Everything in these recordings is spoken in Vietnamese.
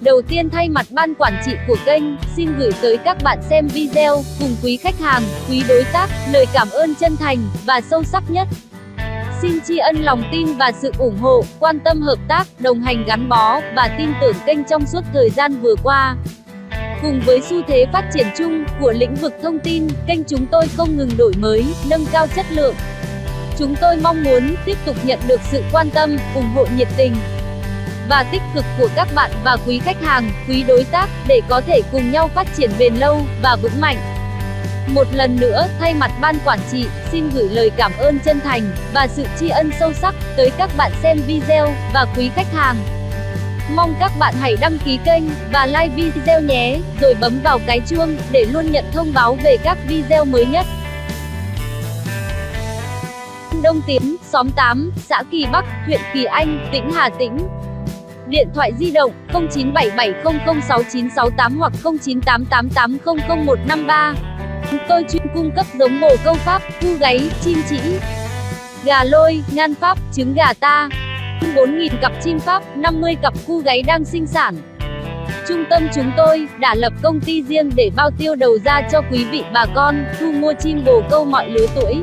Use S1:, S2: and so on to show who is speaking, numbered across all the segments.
S1: Đầu tiên thay mặt ban quản trị của kênh, xin gửi tới các bạn xem video, cùng quý khách hàng, quý đối tác, lời cảm ơn chân thành và sâu sắc nhất. Xin tri ân lòng tin và sự ủng hộ, quan tâm hợp tác, đồng hành gắn bó và tin tưởng kênh trong suốt thời gian vừa qua. Cùng với xu thế phát triển chung của lĩnh vực thông tin, kênh chúng tôi không ngừng đổi mới, nâng cao chất lượng. Chúng tôi mong muốn tiếp tục nhận được sự quan tâm, ủng hộ nhiệt tình và tích cực của các bạn và quý khách hàng, quý đối tác để có thể cùng nhau phát triển bền lâu và vững mạnh. Một lần nữa, thay mặt ban quản trị, xin gửi lời cảm ơn chân thành và sự tri ân sâu sắc tới các bạn xem video và quý khách hàng. Mong các bạn hãy đăng ký kênh và like video nhé, rồi bấm vào cái chuông để luôn nhận thông báo về các video mới nhất. Đông Tiến, xóm 8, xã Kỳ Bắc, huyện Kỳ Anh, tỉnh Hà Tĩnh. Điện thoại di động 0977006968 hoặc 0988800153. Tôi chuyên cung cấp giống bồ câu Pháp, cu gáy, chim chỉ, gà lôi, ngan Pháp, trứng gà ta. 4.000 cặp chim Pháp, 50 cặp cu gáy đang sinh sản. Trung tâm chúng tôi đã lập công ty riêng để bao tiêu đầu ra cho quý vị bà con, thu mua chim bồ câu mọi lứa tuổi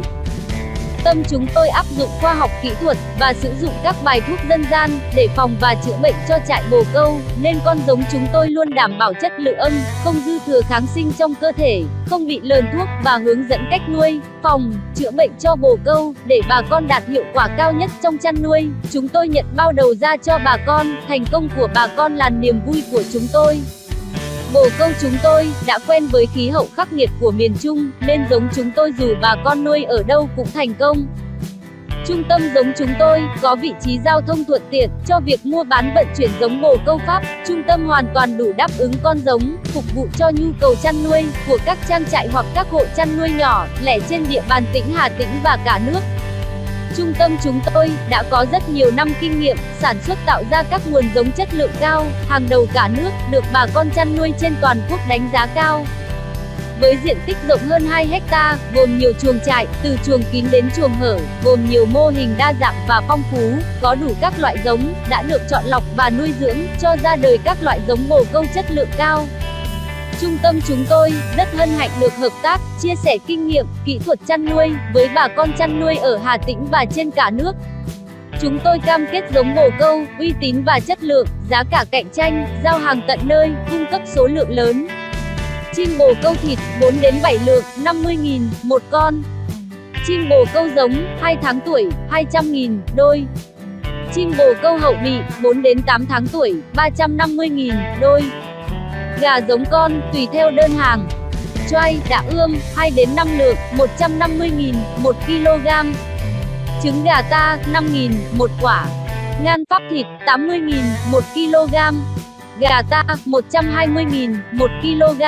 S1: tâm chúng tôi áp dụng khoa học kỹ thuật và sử dụng các bài thuốc dân gian để phòng và chữa bệnh cho trại bồ câu, nên con giống chúng tôi luôn đảm bảo chất lượng âm, không dư thừa kháng sinh trong cơ thể, không bị lờn thuốc và hướng dẫn cách nuôi, phòng, chữa bệnh cho bồ câu để bà con đạt hiệu quả cao nhất trong chăn nuôi. Chúng tôi nhận bao đầu ra cho bà con, thành công của bà con là niềm vui của chúng tôi. Bồ câu chúng tôi đã quen với khí hậu khắc nghiệt của miền Trung, nên giống chúng tôi dù bà con nuôi ở đâu cũng thành công. Trung tâm giống chúng tôi có vị trí giao thông thuận tiện cho việc mua bán vận chuyển giống bồ câu Pháp. Trung tâm hoàn toàn đủ đáp ứng con giống, phục vụ cho nhu cầu chăn nuôi của các trang trại hoặc các hộ chăn nuôi nhỏ, lẻ trên địa bàn tỉnh Hà Tĩnh và cả nước. Trung tâm chúng tôi đã có rất nhiều năm kinh nghiệm sản xuất tạo ra các nguồn giống chất lượng cao, hàng đầu cả nước, được bà con chăn nuôi trên toàn quốc đánh giá cao. Với diện tích rộng hơn 2 hecta, gồm nhiều chuồng trại, từ chuồng kín đến chuồng hở, gồm nhiều mô hình đa dạng và phong phú, có đủ các loại giống, đã được chọn lọc và nuôi dưỡng, cho ra đời các loại giống bồ câu chất lượng cao. Trung tâm chúng tôi rất hân hạnh được hợp tác, chia sẻ kinh nghiệm, kỹ thuật chăn nuôi với bà con chăn nuôi ở Hà Tĩnh và trên cả nước. Chúng tôi cam kết giống bồ câu, uy tín và chất lượng, giá cả cạnh tranh, giao hàng tận nơi, cung cấp số lượng lớn. Chim bồ câu thịt 4 đến 7 lượng, 50.000 một con. Chim bồ câu giống 2 tháng tuổi, 200.000 đôi. Chim bồ câu hậu bị 4 đến 8 tháng tuổi, 350.000 đôi. Gà giống con, tùy theo đơn hàng. Choai, đã ươm, 2 đến 5 lượng, 150.000 1 kg. Trứng gà ta, 5.000 1 quả. Ngan pháp thịt, 80.000 1 kg. Gà ta, 120.000 1 kg.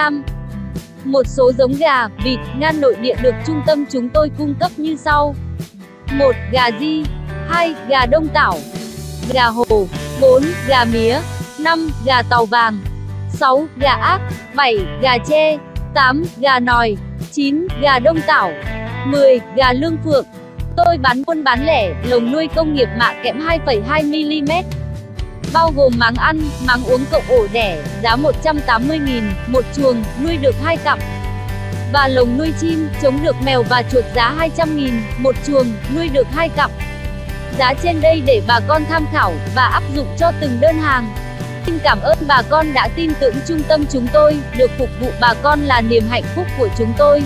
S1: Một số giống gà, vịt, ngan nội địa được trung tâm chúng tôi cung cấp như sau. 1. Gà di 2. Gà đông tảo Gà hồ 4. Gà mía 5. Gà tàu vàng 6. Gà ác 7. Gà chê 8. Gà nòi 9. Gà đông tảo 10. Gà lương phượng Tôi bán buôn bán lẻ, lồng nuôi công nghiệp mạ kẽm 2,2mm Bao gồm máng ăn, máng uống cộng ổ đẻ, giá 180.000 một chuồng, nuôi được 2 cặp và lồng nuôi chim, chống được mèo và chuột giá 200.000 một chuồng, nuôi được 2 cặp. Giá trên đây để bà con tham khảo và áp dụng cho từng đơn hàng. Xin cảm ơn bà con đã tin tưởng trung tâm chúng tôi, được phục vụ bà con là niềm hạnh phúc của chúng tôi.